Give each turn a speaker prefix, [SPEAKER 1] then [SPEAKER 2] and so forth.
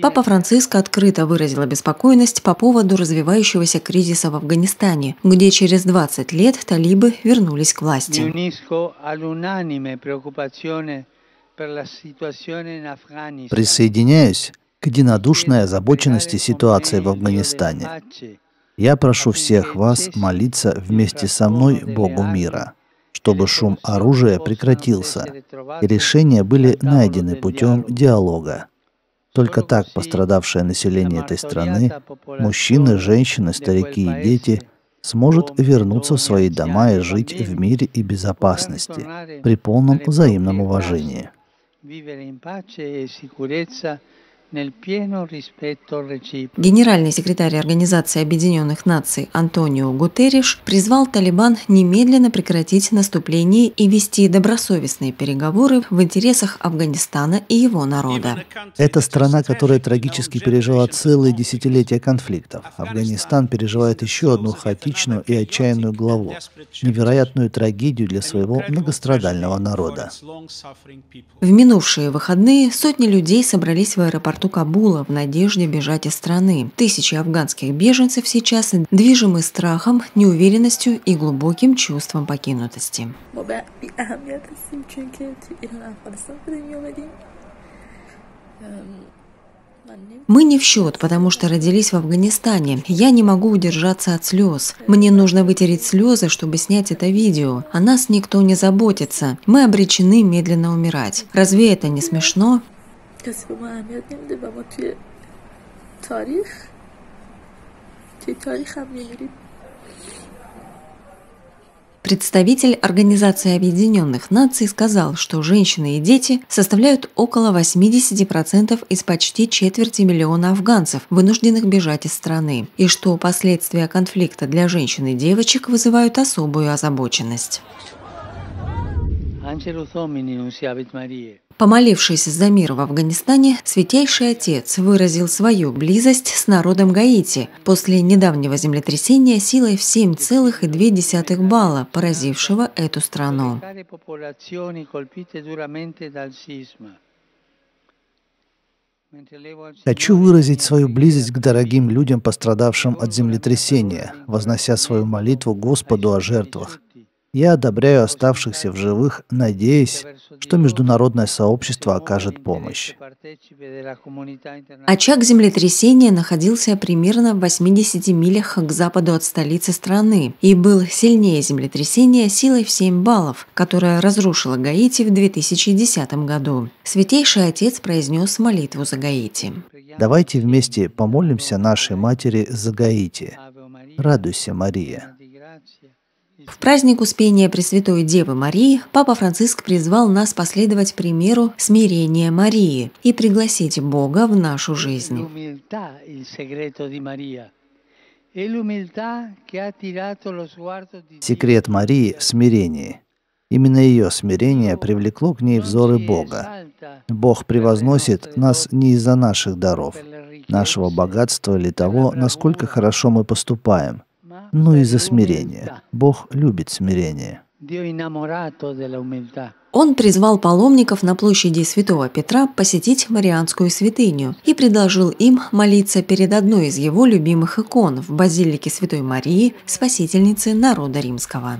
[SPEAKER 1] Папа Франциск открыто выразил обеспокоенность по поводу развивающегося кризиса в Афганистане, где через 20 лет талибы вернулись к власти.
[SPEAKER 2] Присоединяюсь к единодушной озабоченности ситуации в Афганистане. Я прошу всех вас молиться вместе со мной Богу мира, чтобы шум оружия прекратился и решения были найдены путем диалога. Только так пострадавшее население этой страны, мужчины, женщины, старики и дети, сможет вернуться в свои дома и жить в мире и безопасности при полном взаимном уважении.
[SPEAKER 1] Генеральный секретарь Организации Объединенных Наций Антонио Гутерриш призвал Талибан немедленно прекратить наступление и вести добросовестные переговоры в интересах Афганистана и его народа.
[SPEAKER 2] Это страна, которая трагически пережила целые десятилетия конфликтов. Афганистан переживает еще одну хаотичную и отчаянную главу, невероятную трагедию для своего многострадального народа.
[SPEAKER 1] В минувшие выходные сотни людей собрались в аэропорту аэропорту Кабула в надежде бежать из страны. Тысячи афганских беженцев сейчас движимы страхом, неуверенностью и глубоким чувством покинутости. Мы не в счет, потому что родились в Афганистане. Я не могу удержаться от слез. Мне нужно вытереть слезы, чтобы снять это видео. О нас никто не заботится. Мы обречены медленно умирать. Разве это не смешно? کسی به ما اهمیت نمیده و ما توی تاریخ توی تاریخ هم میمیریم Представитель Организации Объединенных Наций сказал, что женщины и дети составляют около 80% из почти четверти миллиона афганцев, вынужденных бежать из страны, и что последствия конфликта для женщин и девочек вызывают особую озабоченность. Помолившись за мир в Афганистане, Святейший Отец выразил свою близость с народом Гаити после недавнего землетрясения силой в 7,2 балла, поразившего эту страну.
[SPEAKER 2] Хочу выразить свою близость к дорогим людям, пострадавшим от землетрясения, вознося свою молитву Господу о жертвах. Я одобряю оставшихся в живых, надеясь, что международное сообщество окажет помощь.
[SPEAKER 1] Очаг землетрясения находился примерно в 80 милях к западу от столицы страны и был сильнее землетрясения силой в 7 баллов, которое разрушило Гаити в 2010 году. Святейший Отец произнес молитву за Гаити.
[SPEAKER 2] Давайте вместе помолимся нашей матери за Гаити. Радуйся, Мария.
[SPEAKER 1] В праздник Успения Пресвятой Девы Марии Папа Франциск призвал нас последовать примеру смирения Марии и пригласить Бога в нашу жизнь.
[SPEAKER 2] Секрет Марии в смирении. Именно ее смирение привлекло к ней взоры Бога. Бог превозносит нас не из-за наших даров, нашего богатства или того, насколько хорошо мы поступаем, но из-за смирения. Бог любит смирение.
[SPEAKER 1] Он призвал паломников на площади Святого Петра посетить Марианскую святыню и предложил им молиться перед одной из его любимых икон в базилике Святой Марии, спасительницы народа римского.